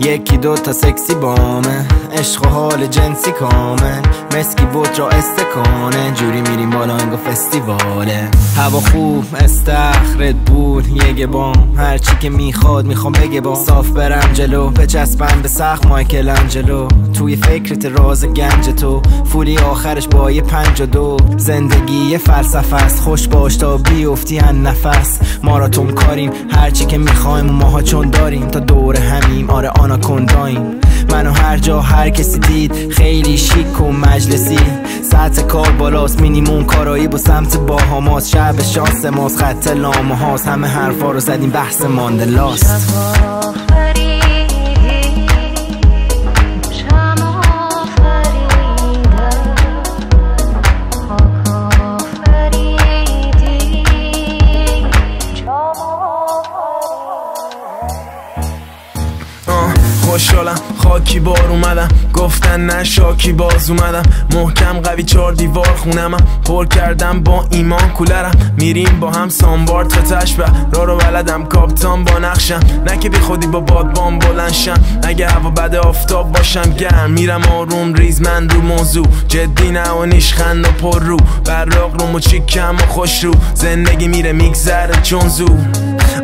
یکی دو تا سکسی بامه. عشق و حال جنسی کامل مسکی بود را استکانه. جوری میریم بالا انگا فستیواله. هوا خوب استخرت بود. یه بام هرچی که می‌خواد می‌خوام بگه بام صاف برم جلو. بچسبم به سخت مایکل انجلو توی فکرت راز گنج تو. فولی آخرش با یه پنج و دو. زندگی یه فلسفه است. خوش باش تا بیفتی هن نفس. ماراتون کاریم. هرچی که می‌خوایم و ماها چون داریم. تا دور همیم. آره آنا کنداییم منو هر جا هر کسی دید خیلی شیک و مجلسی. سطح کار بالاست مینیموم کارایی با سمت باهاماس شب شانس ماست خط لامه هاست همه حرفا رو زدیم بحث ماندلاست. خوشحالم. خاکی بار اومدم. گفتن نه شاکی باز اومدم. محکم قوی چار دیوار خونمم. پر کردم با ایمان کولرم. میریم با هم سانبار تا تشبه را رو بلدم. کاپتان با نقشم. نه که بی خودی با بادبان بلنشم اگه هوا بد آفتاب باشم گرم. میرم آروم ریز من رو موضوع. جدی نه و نیشخند و پر رو. براق رو و چیکم و خوش رو. زندگی میره میگذره چون زو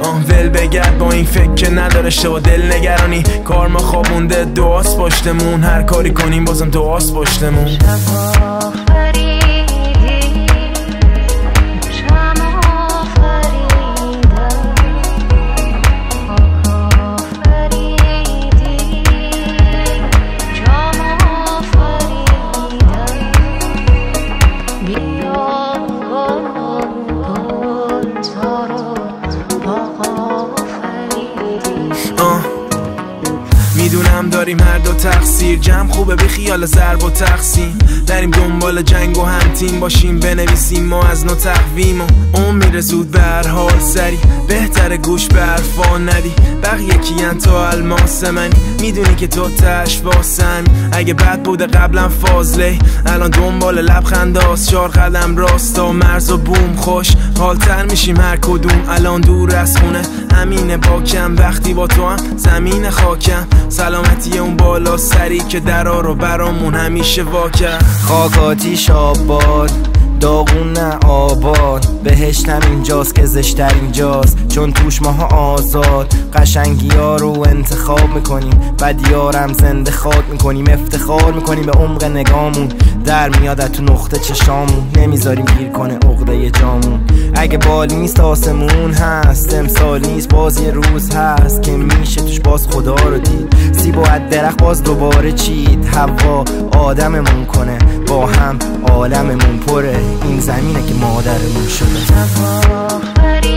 آه ول بگرد با این فکر که نداره شو. دل نگرانی. کار ما خوابونده دعاست پشتمون. هر کاری کنیم بازم دعاست پشتمون. داریم هر دو تقصیر. جمع خوبه بی خیال ضرب و تقسیم. داریم دنبال جنگ و هم تیم باشیم بنویسیم ما از نو تقویم و اون میره زود به هر حال سری. بهتر گوش به حرفا ندی. بقیه کیان؟ تو الماس منی. می‌دونی که تو تش واسم. اگه بد بوده قبلا فازله الان دنبال لبخند هاست. چار قدم راستا مرز و بوم خوش. حالتر میشیم هر کدوم. الان دور از خونه. همینه باکم وقتی با تو هم زمین خاکم. سلامتی اون بالا سری که درا رو برامون همیشه واکر. خاکاتی شاباد داغون نه آباد. بهشتم اینجاست که زشتر اینجاست. چون توش ماها آزاد. قشنگی ها رو انتخاب می‌کنیم. بدیارم زنده خاک می‌کنیم. افتخار می‌کنیم به عمق نگامون. در میاد تو نقطه چشامون. نمی‌ذاریم گیر کنه عقده جامون. اگه بال نیست آسمون هست. امسال نیست باز یه روز هست که میشه توش باز خدا رو دید. سیب و درخت باز دوباره چید. هوا آدممون کنه. با هم عالممون پره. این زمینه که مادرمون شده.